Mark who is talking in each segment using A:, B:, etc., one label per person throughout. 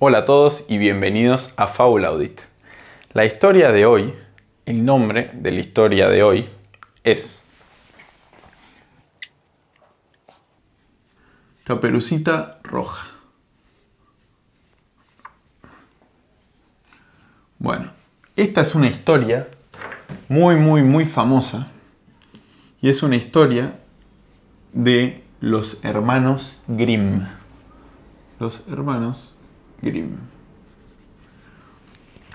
A: Hola a todos y bienvenidos a Fable Audit. La historia de hoy, el nombre de la historia de hoy es Caperucita Roja. Bueno, esta es una historia muy, muy, muy famosa y es una historia de los hermanos Grimm. Los hermanos Grimm.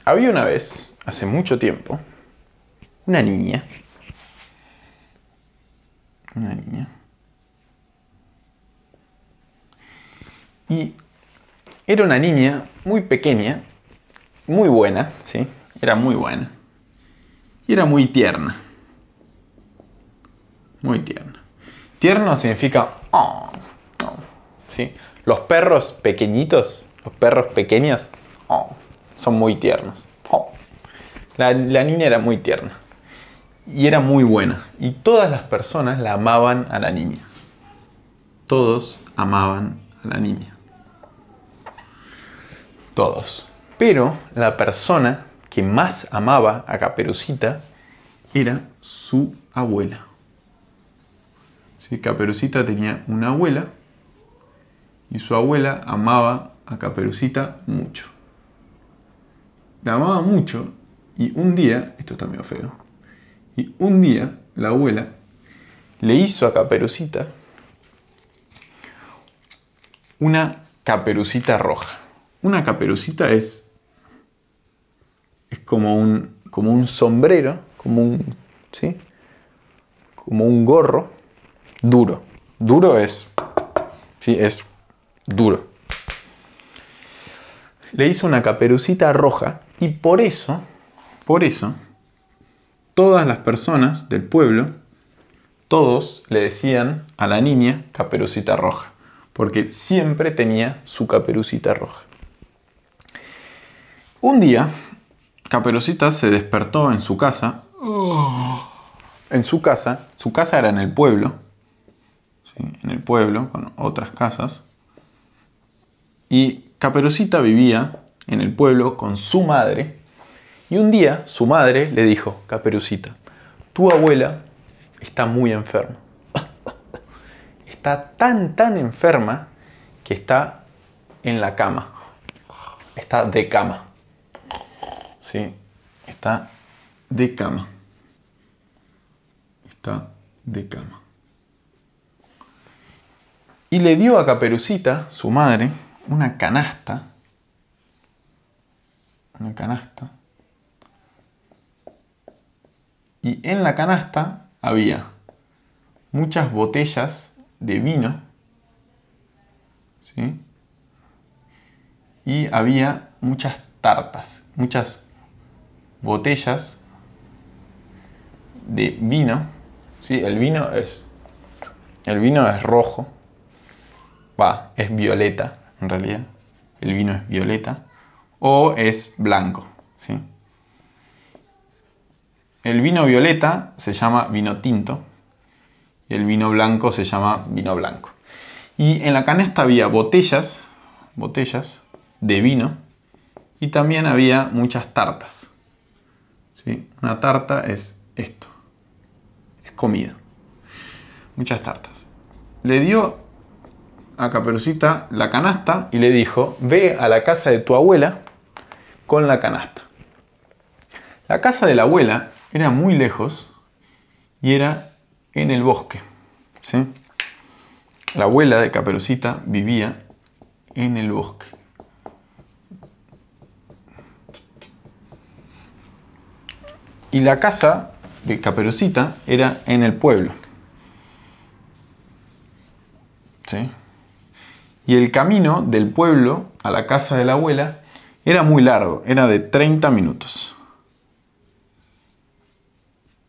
A: Había una vez, hace mucho tiempo, una niña. Una niña. Y era una niña muy pequeña, muy buena, ¿sí? Era muy buena. Y era muy tierna. Muy tierna. Tierno significa... "Oh", oh, ¿sí? Los perros pequeñitos, los perros pequeños, oh, son muy tiernos. Oh. La, niña era muy tierna. Y era muy buena. Y todas las personas la amaban a la niña. Todos amaban a la niña. Todos. Pero la persona que más amaba a Caperucita era su abuela. ¿Sí? Caperucita tenía una abuela y su abuela amaba a Caperucita mucho. La amaba mucho y un día, esto está medio feo, y un día la abuela le hizo a Caperucita una caperucita roja. Una caperucita es, es como, un, como un sombrero, como un, ¿sí? como un gorro duro. Duro es, ¿sí? es duro. Le hizo una caperucita roja y por eso, por eso, todas las personas del pueblo, todos le decían a la niña caperucita roja, porque siempre tenía su caperucita roja. Un día, Caperucita se despertó en su casa. En su casa, su casa era en el pueblo, ¿sí? en el pueblo, con otras casas. Y Caperucita vivía en el pueblo con su madre. Y un día su madre le dijo, Caperucita, tu abuela está muy enferma. Está tan, tan enferma que está en la cama. Está de cama. ¿Sí? Está de cama. Está de cama. Y le dio a Caperucita, su madre, una canasta. Una canasta. Y en la canasta había muchas botellas de vino. ¿Sí? Y había muchas tartas, muchas botellas de vino. ¿sí? El vino es. El vino es rojo. Va, es violeta en realidad. El vino es violeta. O es blanco. ¿sí? El vino violeta se llama vino tinto. Y el vino blanco se llama vino blanco. Y en la canasta había botellas, botellas de vino. Y también había muchas tartas. ¿sí? Una tarta es esto. Es comida. Muchas tartas. Le dio a Caperucita la canasta y le dijo, ve a la casa de tu abuela con la canasta. La casa de la abuela era muy lejos y era en el bosque. ¿sí? La abuela de Caperucita vivía en el bosque. Y la casa de Caperucita era en el pueblo. ¿Sí? Y el camino del pueblo a la casa de la abuela era muy largo, era de 30 minutos.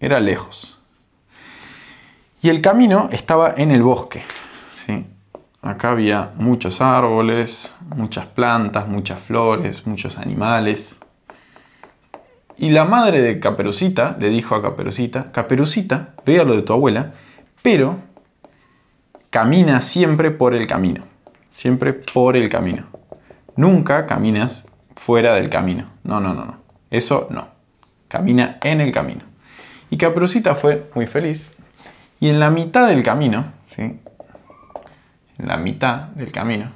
A: Era lejos. Y el camino estaba en el bosque. ¿sí? Acá había muchos árboles, muchas plantas, muchas flores, muchos animales. Y la madre de Caperucita le dijo a Caperucita, Caperucita, ve a lo de tu abuela, pero camina siempre por el camino. Siempre por el camino. Nunca caminas fuera del camino. No, no, no, no. Eso no. Camina en el camino. Y Caperucita fue muy feliz. Y en la mitad del camino, ¿sí? En la mitad del camino,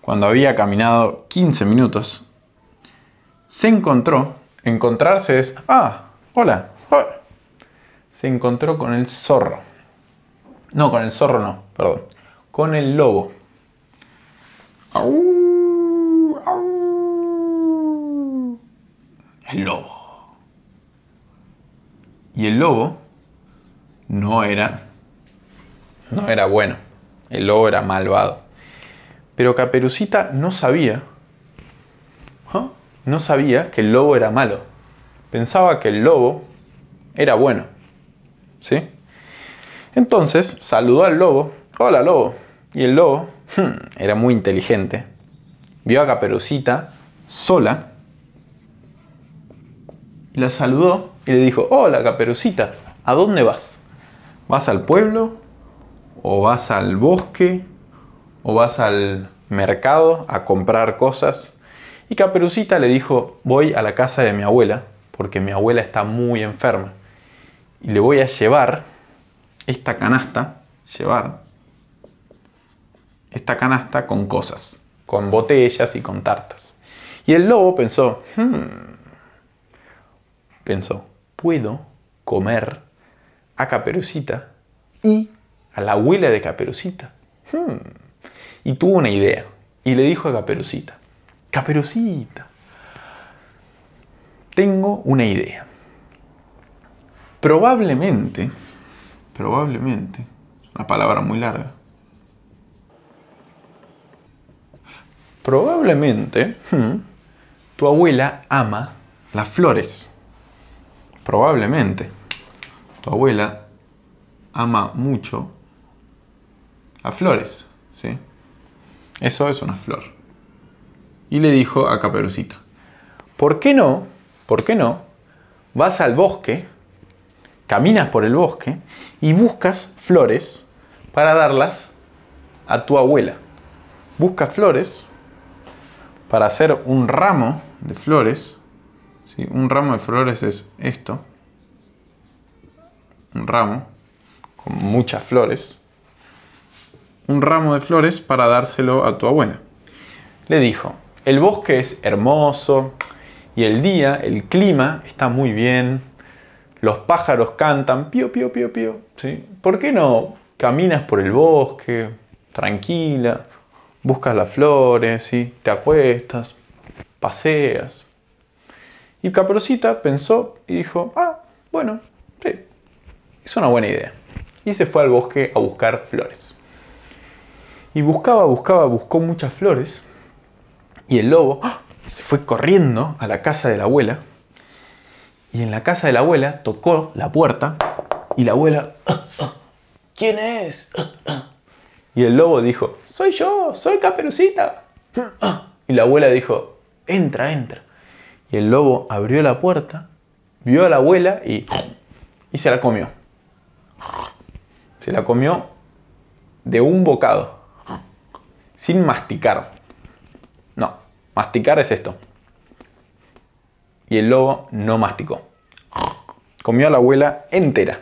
A: cuando había caminado 15 minutos, se encontró, encontrarse es, ah, hola, se encontró con el zorro. No, con el zorro no, perdón, con el lobo. El lobo. Y el lobo no era no era bueno. El lobo era malvado. Pero Caperucita no sabía ¿ah? no sabía que el lobo era malo. Pensaba que el lobo era bueno. ¿Sí? Entonces saludó al lobo. Hola lobo. Y el lobo hmm, era muy inteligente. Vio a Caperucita sola y la saludó y le dijo, hola Caperucita, ¿a dónde vas? ¿Vas al pueblo? ¿O vas al bosque? ¿O vas al mercado a comprar cosas? Y Caperucita le dijo, voy a la casa de mi abuela, porque mi abuela está muy enferma. Y le voy a llevar esta canasta, llevar esta canasta con cosas, con botellas y con tartas. Y el lobo pensó, hmm, pensó, puedo comer a Caperucita y a la abuela de Caperucita. Hmm. Y tuvo una idea y le dijo a Caperucita, Caperucita, tengo una idea. Probablemente, probablemente, una palabra muy larga, probablemente hmm, tu abuela ama las flores probablemente tu abuela ama mucho las flores, ¿sí? Eso es una flor. Y le dijo a Caperucita, ¿por qué no? ¿Por qué no? Vas al bosque, caminas por el bosque y buscas flores para darlas a tu abuela. Buscas flores para hacer un ramo de flores un ramo de flores es esto. Un ramo con muchas flores. Un ramo de flores para dárselo a tu abuela. Le dijo, el bosque es hermoso y el día, el clima está muy bien. Los pájaros cantan, pío, pío, pío, pío. ¿sí? ¿Por qué no caminas por el bosque, tranquila, buscas las flores, ¿sí? te acuestas, paseas, y Caperucita pensó y dijo, ah, bueno, sí, es una buena idea. Y se fue al bosque a buscar flores. Y buscaba, buscaba, buscó muchas flores. Y el lobo ¡ah! se fue corriendo a la casa de la abuela. Y en la casa de la abuela tocó la puerta. Y la abuela, ¡Ah, ah! ¿quién es? Y el lobo dijo, soy yo, soy Caperucita. Y la abuela dijo, entra, entra. Y el lobo abrió la puerta, vio a la abuela y, y se la comió. Se la comió de un bocado, sin masticar. No, masticar es esto. Y el lobo no masticó. Comió a la abuela entera.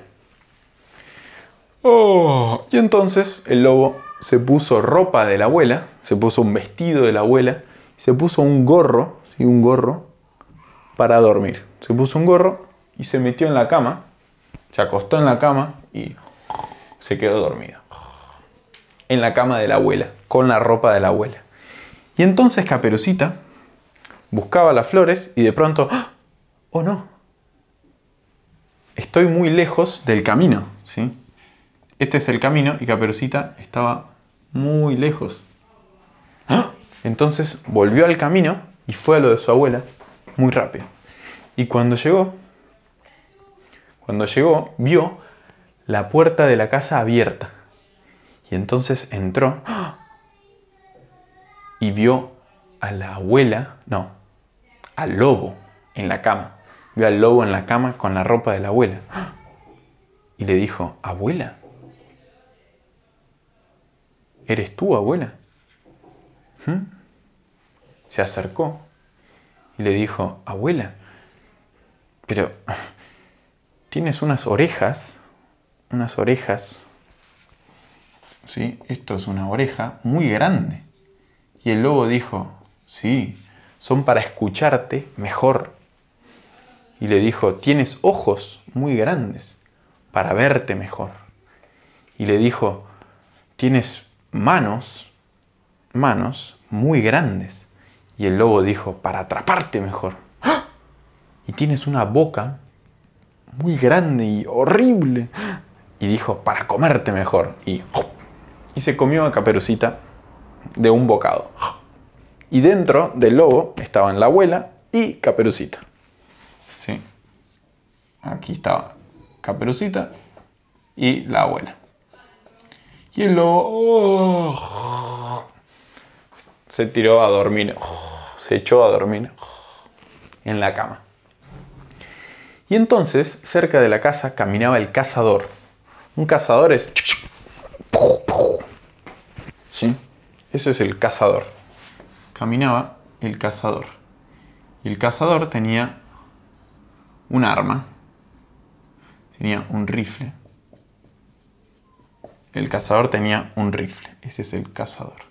A: Oh, y entonces el lobo se puso ropa de la abuela, se puso un vestido de la abuela, se puso un gorro, y un gorro para dormir. Se puso un gorro y se metió en la cama, se acostó en la cama y se quedó dormido. En la cama de la abuela, con la ropa de la abuela. Y entonces Caperucita buscaba las flores y de pronto, ¡ah! oh no, estoy muy lejos del camino. ¿sí? Este es el camino y Caperucita estaba muy lejos. Entonces volvió al camino y fue a lo de su abuela muy rápido. Y cuando llegó, cuando llegó, vio la puerta de la casa abierta. Y entonces entró y vio a la abuela, no, al lobo en la cama. Vio al lobo en la cama con la ropa de la abuela. Y le dijo, abuela, ¿eres tú, abuela? ¿Mm? se acercó y le dijo, abuela, pero tienes unas orejas, unas orejas, ¿sí? Esto es una oreja muy grande. Y el lobo dijo, sí, son para escucharte mejor. Y le dijo, tienes ojos muy grandes para verte mejor. Y le dijo, tienes manos, manos muy grandes. Y el lobo dijo, para atraparte mejor. ¡Ah! Y tienes una boca muy grande y horrible. Y dijo, para comerte mejor. Y, y se comió a Caperucita de un bocado. Y dentro del lobo estaban la abuela y Caperucita. Sí. Aquí estaba Caperucita y la abuela. Y el lobo se tiró a dormir, se echó a dormir en la cama. Y entonces, cerca de la casa, caminaba el cazador. Un cazador es... ¿Sí? Ese es el cazador caminaba el cazador. Y el cazador tenía un arma, tenía un rifle. El cazador tenía un rifle, ese es el cazador.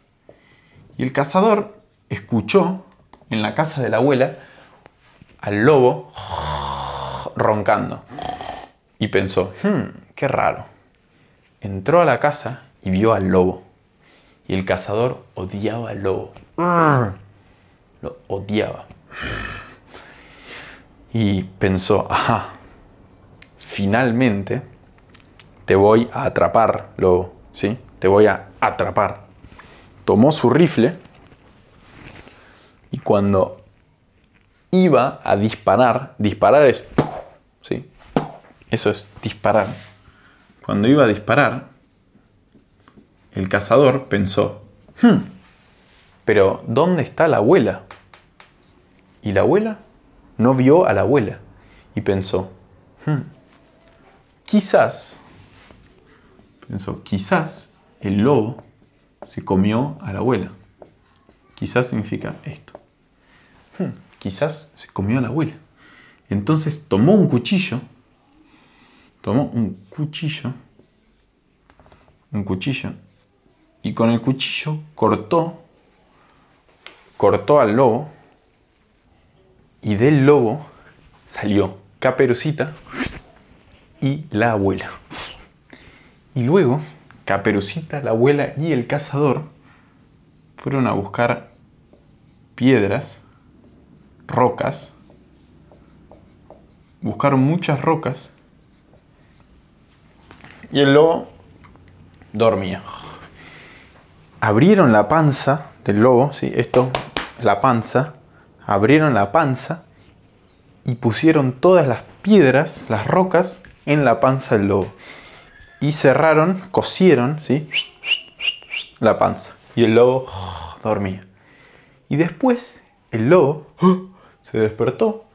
A: Y el cazador escuchó en la casa de la abuela al lobo roncando. Y pensó, hmm, qué raro. Entró a la casa y vio al lobo. Y el cazador odiaba al lobo. Lo odiaba. Y pensó, ajá, finalmente te voy a atrapar, lobo, ¿sí? Te voy a atrapar. Tomó su rifle y cuando iba a disparar, disparar es, ¿sí? Eso es disparar. Cuando iba a disparar, el cazador pensó, hmm, pero ¿dónde está la abuela? Y la abuela no vio a la abuela y pensó, hmm, quizás, pensó, quizás el lobo se comió a la abuela. Quizás significa esto. Hmm, quizás se comió a la abuela. Entonces tomó un cuchillo, tomó un cuchillo, un cuchillo y con el cuchillo cortó, cortó al lobo y del lobo salió Caperucita y la abuela. Y luego Caperucita, la abuela y el cazador fueron a buscar piedras, rocas, buscaron muchas rocas y el lobo dormía abrieron la panza del lobo, ¿sí? esto es la panza, abrieron la panza y pusieron todas las piedras, las rocas, en la panza del lobo. Y cerraron, cosieron ¿sí? la panza. Y el lobo dormía. Y después el lobo se despertó,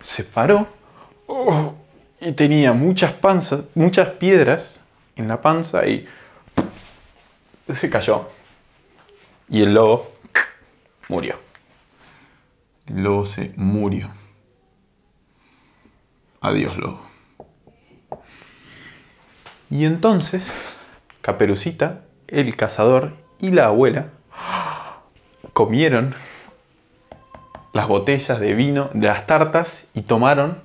A: se paró y tenía muchas panzas, muchas piedras en la panza y se cayó. Y el lobo murió. El lobo se murió. Adiós, lobo. Y entonces, Caperucita, el cazador y la abuela comieron las botellas de vino de las tartas y tomaron,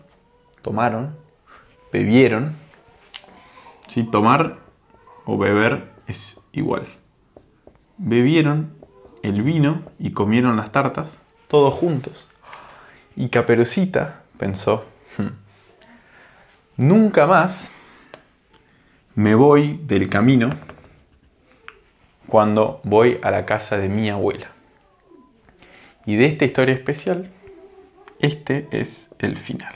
A: tomaron, bebieron. Tomar o beber es igual bebieron el vino y comieron las tartas, todos juntos. Y Caperucita pensó, hmm, nunca más me voy del camino cuando voy a la casa de mi abuela. Y de esta historia especial, este es el final.